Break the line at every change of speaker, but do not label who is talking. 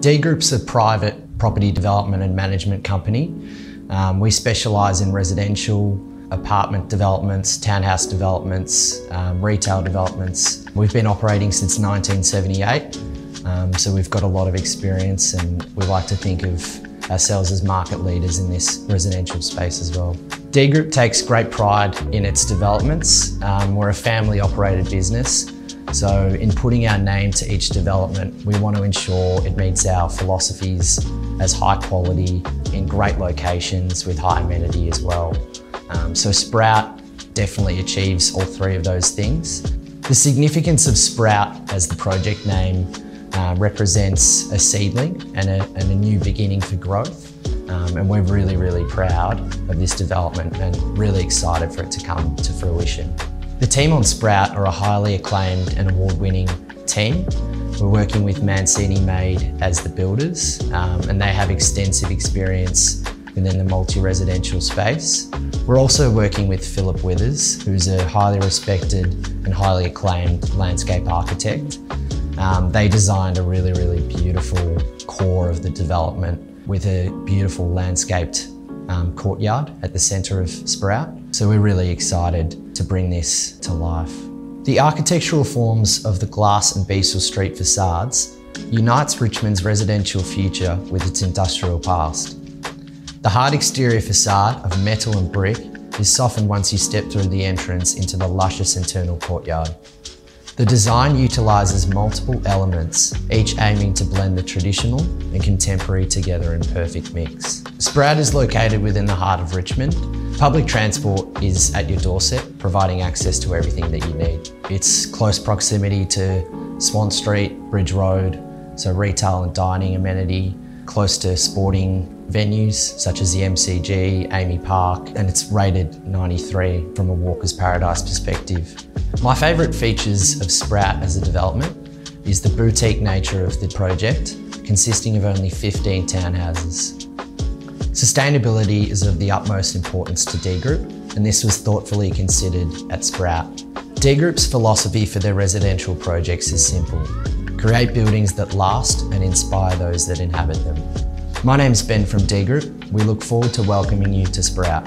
DeGroup's a private property development and management company. Um, we specialise in residential, apartment developments, townhouse developments, um, retail developments. We've been operating since 1978, um, so we've got a lot of experience and we like to think of ourselves as market leaders in this residential space as well. DeGroup takes great pride in its developments. Um, we're a family operated business so in putting our name to each development, we want to ensure it meets our philosophies as high quality in great locations with high amenity as well. Um, so Sprout definitely achieves all three of those things. The significance of Sprout as the project name uh, represents a seedling and a, and a, new beginning for growth. Um, and we're really, really proud of this development and really excited for it to come to fruition. The team on Sprout are a highly acclaimed and award-winning team. We're working with Mancini Made as the builders um, and they have extensive experience within the multi-residential space. We're also working with Phillip Withers, who's a highly respected and highly acclaimed landscape architect. Um, they designed a really, really beautiful core of the development with a beautiful landscaped um, courtyard at the centre of Sprout. So we're really excited to bring this to life. The architectural forms of the glass and Beissel Street facades unites Richmond's residential future with its industrial past. The hard exterior facade of metal and brick is softened once you step through the entrance into the luscious internal courtyard. The design utilises multiple elements, each aiming to blend the traditional and contemporary together in perfect mix. Sprout is located within the heart of Richmond. Public transport is at your doorstep, providing access to everything that you need. It's close proximity to Swan Street, Bridge Road, so retail and dining amenity, close to sporting venues such as the MCG, AAMI Park, and it's rated 93 from a walker's paradise perspective. My favourite features of Sprout as a development is the boutique nature of the project, consisting of only 15 townhouses. Sustainability is of the utmost importance to DeGroup, and this was thoughtfully considered at Sprout. DeGroup's philosophy for their residential projects is simple. Create buildings that last and inspire those that inhabit them. My name's Ben from DeGroup. We look forward to welcoming you to Sprout.